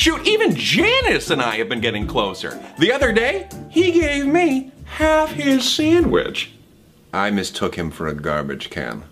Shoot, even Janice and I have been getting closer. The other day, he gave me half his sandwich. I mistook him for a garbage can.